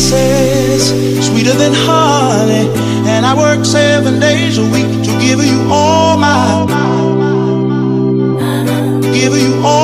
kisses, sweeter than honey. And I work seven days a week to give you all my, give you all.